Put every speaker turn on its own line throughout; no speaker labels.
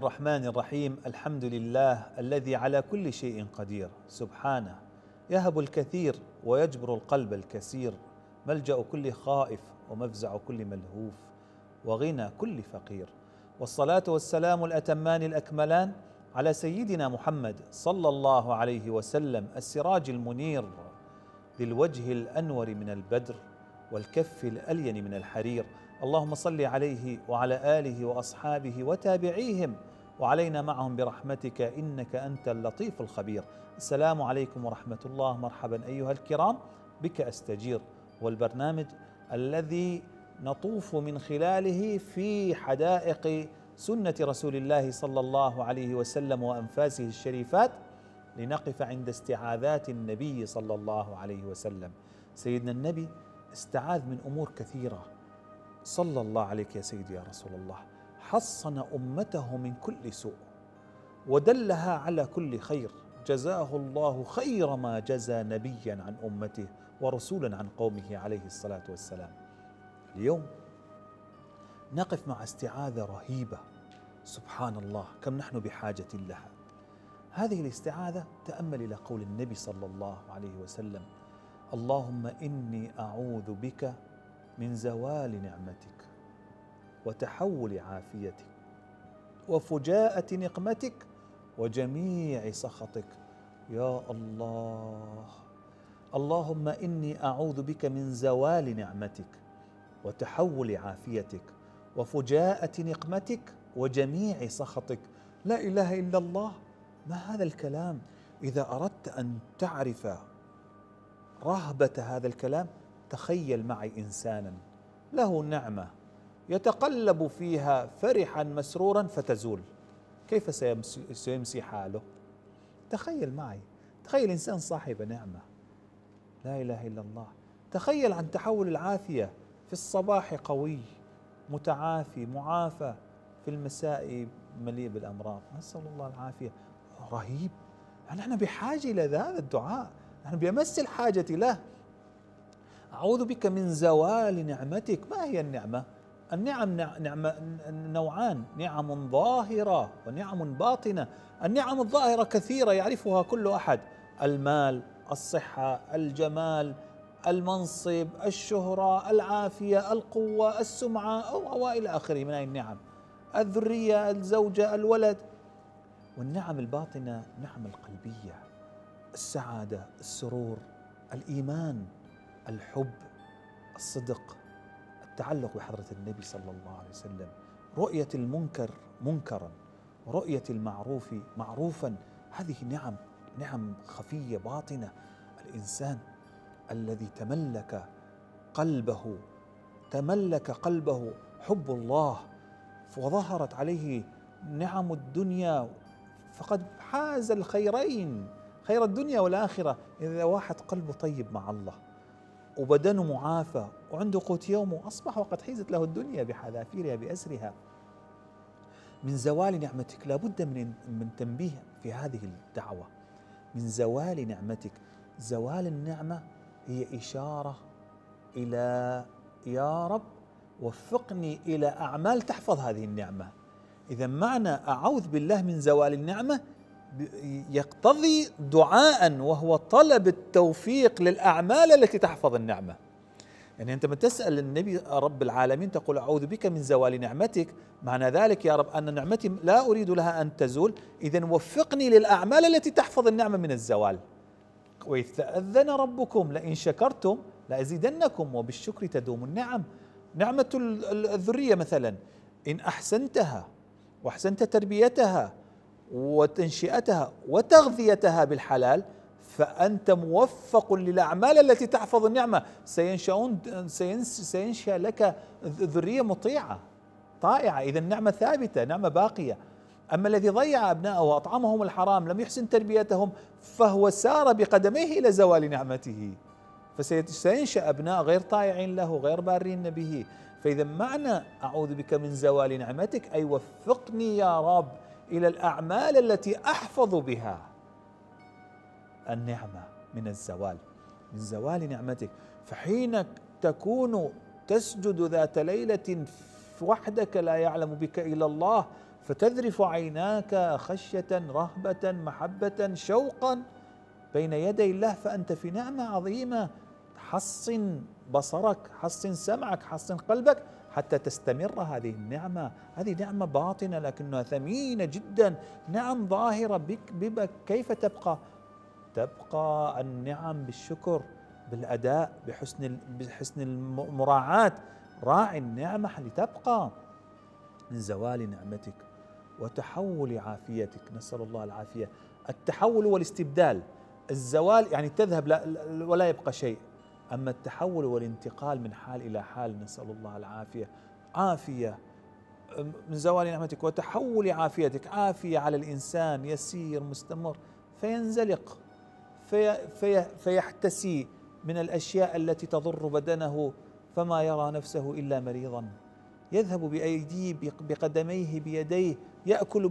الرحمن الرحيم الحمد لله الذي على كل شيء قدير. سبحانه يهب الكثير ويجبر القلب الكثير. ملجأ كل خائف ومفزع كل ملهوف. وغنى كل فقير. والصلاة والسلام الأتمان الأكملان على سيدنا محمد صلى الله عليه وسلم السراج المنير ذي الوجه الأنور من البدر والكف الألين من الحرير. اللهم صل عليه وعلى آله وأصحابه وتابعيهم وعلينا معهم برحمتك إنك أنت اللطيف الخبير. السلام عليكم ورحمة الله. مرحبا أيها الكرام. بك أستجير. والبرنامج الذي نطوف من خلاله في حدائق سنة رسول الله صلى الله عليه وسلم وأنفاسه الشريفات لنقف عند استعاذات النبي صلى الله عليه وسلم. سيدنا النبي استعاذ من أمور كثيرة. صلى الله عليك يا سيدي يا رسول الله. حصن أمته من كل سوء ودلها على كل خير. جزاه الله خير ما جزى نبيا عن أمته ورسولا عن قومه عليه الصلاة والسلام. اليوم نقف مع استعاذة رهيبة. سبحان الله كم نحن بحاجة لها. هذه الاستعاذة تأمل إلى قول النبي صلى الله عليه وسلم اللهم إني أعوذ بك من زوال نعمتك. وتحول عافيتك وفجاءة نقمتك وجميع سخطك. يا الله اللهم إني أعوذ بك من زوال نعمتك وتحول عافيتك وفجاءة نقمتك وجميع سخطك. لا إله إلا الله. ما هذا الكلام؟ إذا أردت أن تعرف رهبة هذا الكلام تخيل معي إنسانا له نعمة يتقلب فيها فرحا مسرورا فتزول. كيف سيمسي حاله؟ تخيل معي. تخيل إنسان صاحب نعمة. لا إله إلا الله. تخيل عن تحول العافية في الصباح قوي متعافي معافى في المساء مليء بالأمراض. نسأل الله العافية. رهيب. نحن بحاجة إلى هذا الدعاء؟ نحن بأمس الحاجة له. أعوذ بك من زوال نعمتك. ما هي النعمة؟ النعم نعمة نوعان نعم ظاهرة ونعم باطنة. النعم الظاهرة كثيرة يعرفها كل أحد. المال الصحة الجمال المنصب الشهرة العافية القوة السمعة أو, إلى آخره من هذه النعم. الذرية الزوجة الولد. والنعم الباطنة نعم القلبية السعادة السرور الإيمان الحب الصدق. التعلق بحضرة النبي صلى الله عليه وسلم. رؤية المنكر منكرا رؤية المعروف معروفا هذه نعم نعم خفية باطنة. الإنسان الذي تملك قلبه تملك قلبه حب الله وظهرت عليه نعم الدنيا فقد حاز الخيرين خير الدنيا والآخرة. إذا واحد قلبه طيب مع الله وبدنه معافى وعنده قوت يومه أصبح وقد حيزت له الدنيا بحذافيرها بأسرها. من زوال نعمتك لابد من من تنبيه في هذه الدعوة. من زوال نعمتك. زوال النعمة هي إشارة إلى يا رب وفقني إلى أعمال تحفظ هذه النعمة. إذا معنى أعوذ بالله من زوال النعمة يقتضي دعاء وهو طلب التوفيق للأعمال التي تحفظ النعمة. يعني أنت من تسأل النبي رب العالمين تقول أعوذ بك من زوال نعمتك معنى ذلك يا رب أن نعمتي لا أريد لها أن تزول. اذا وفقني للأعمال التي تحفظ النعمة من الزوال. وإذ تأذن ربكم لئن شكرتم لأزيدنكم وبالشكر تدوم النعم. نعمة الذرية مثلا إن أحسنتها وأحسنت تربيتها وتنشئتها وتغذيتها بالحلال فأنت موفق للأعمال التي تحفظ النعمة. سينشأون سينشأ لك ذرية مطيعة طائعة. إذا النعمة ثابتة نعمة باقية. أما الذي ضيع أبنائه وأطعمهم الحرام لم يحسن تربيتهم فهو سار بقدميه إلى زوال نعمته. فسينشأ أبناء غير طائعين له غير بارين به. فإذا معنى أعوذ بك من زوال نعمتك؟ أي وفقني يا رب إلى الأعمال التي أحفظ بها النعمة من الزوال من زوال نعمتك. فحين تكون تسجد ذات ليلة وحدك لا يعلم بك إلا الله فتذرف عيناك خشية رهبة محبة شوقا بين يدي الله فأنت في نعمة عظيمة. حصن بصرك حصن سمعك حصن قلبك. حتى تستمر هذه النعمة. هذه نعمة باطنة لكنها ثمينة جدا. نعم ظاهرة بك بك كيف تبقى؟ تبقى النعم بالشكر بالأداء بحسن بحسن المراعاة. راعي النعمة لتبقى من زوال نعمتك وتحول عافيتك. نسأل الله العافية. التحول والاستبدال الزوال يعني تذهب لا ولا يبقى شيء. أما التحول والانتقال من حال إلى حال نسأل الله العافية. عافية. من زوال نعمتك وتحول عافيتك. عافية على الإنسان يسير مستمر. فينزلق في في فيحتسي من الأشياء التي تضر بدنه فما يرى نفسه إلا مريضا. يذهب بأيديه بقدميه بيديه. يأكل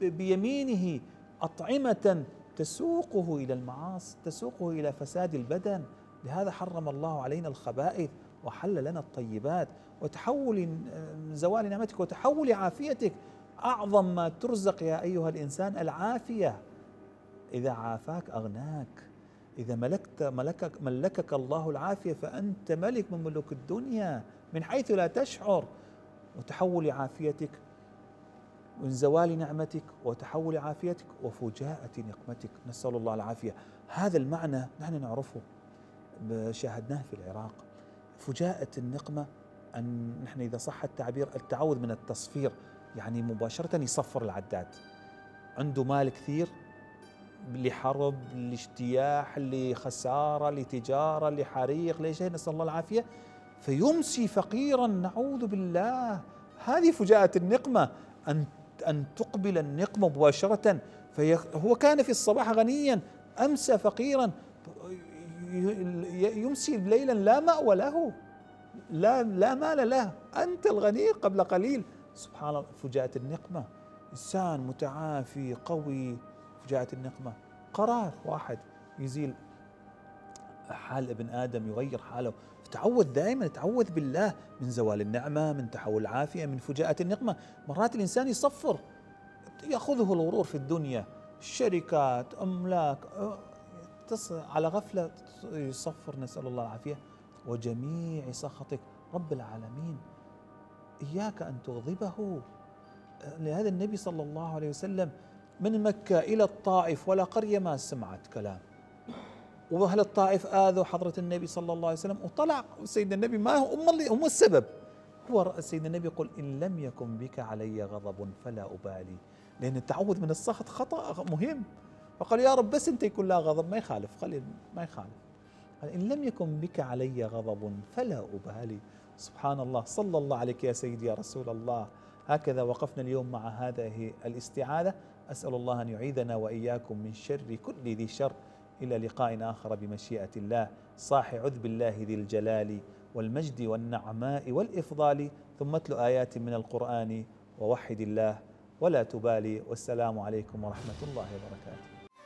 بيمينه. أطعمة تسوقه إلى المعاصي تسوقه إلى فساد البدن. لهذا حرم الله علينا الخبائث وحل لنا الطيبات. وتحول زوال نعمتك وتحول عافيتك. أعظم ما ترزق يا أيها الإنسان العافية. إذا عافاك أغناك. إذا ملكت ملكك ملكك الله العافية فأنت ملك من ملوك الدنيا من حيث لا تشعر. وتحول عافيتك من زوال نعمتك وتحول عافيتك وفجاءة نقمتك. نسأل الله العافية. هذا المعنى نحن نعرفه. شاهدناه في العراق. فجاءة النقمة أن نحن إذا صح التعبير التعوذ من التصفير يعني مباشرة يصفر العداد. عنده مال كثير لحرب لاجتياح لخسارة لتجارة لحريق ليش؟ نسأل الله العافية. فيمسي فقيرا نعوذ بالله. هذه فجاءة النقمة أن أن تقبل النقمة مباشرة. فهو كان في الصباح غنيا أمسى فقيرا. يمسي ليلا لا مأوى له. لا لا مال له. أنت الغني قبل قليل. سبحان الله. فجاءت النقمة. إنسان متعافي قوي. فجاءت النقمة. قرار واحد. يزيل حال ابن آدم يغير حاله. تعوذ دائما تعوذ بالله. من زوال النعمة من تحول العافية من فجاءة النقمة. مرات الإنسان يصفر. يأخذه الغرور في الدنيا. شركات أملاك على غفلة يصفر نسأل الله العافية وجميع سخطك. رب العالمين إياك أن تغضبه. لهذا النبي صلى الله عليه وسلم من مكة إلى الطائف ولا قرية ما سمعت كلام. وأهل الطائف آذوا حضرة النبي صلى الله عليه وسلم. وطلع سيدنا النبي ما هم, اللي هم السبب. هو سيدنا النبي يقول إن لم يكن بك علي غضب فلا أبالي. لأن التعوذ من السخط خطأ مهم. فقال يا رب بس أنت يكون لا غضب ما يخالف خلي ما يخالف. قال إن لم يكن بك علي غضب فلا أبالي. سبحان الله صلى الله عليك يا سيدي يا رسول الله. هكذا وقفنا اليوم مع هذه الاستعاذة. أسأل الله أن يعيذنا وإياكم من شر كل ذي شر. إلى لقاء آخر بمشيئة الله. صاح عذ بالله ذي الجلال والمجد والنعماء والإفضال. ثم اتل آيات من القرآن ووحد الله ولا تبالي. والسلام عليكم ورحمة الله وبركاته.